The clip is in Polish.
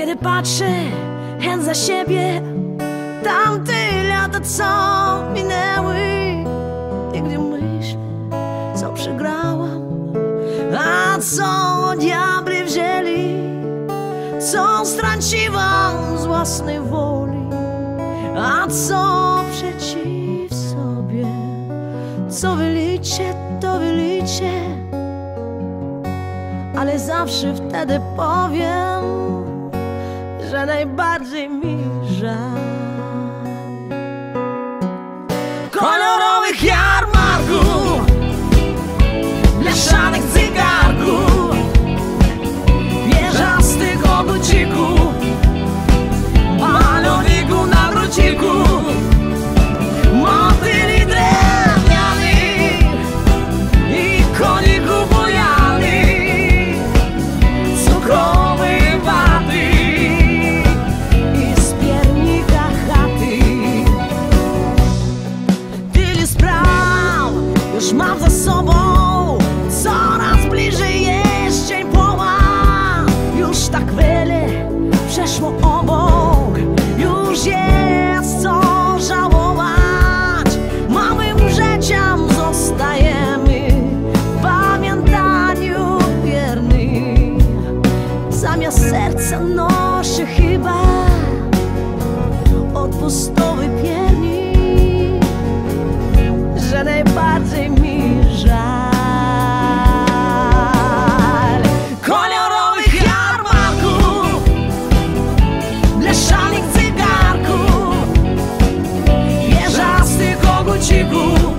Kiedy patrzę hen za siebie Tamte lata co minęły. I gdy myślę co przegrałam A co diabli wzięli Co straciłam z własnej woli A co przeciw sobie Co wylicie, to wylicie. Ale zawsze wtedy powiem Że najbardziej mi żal bardziej mi żal. Kolorowych jarmarków, leszanych cygarków, jeżastych kogucików.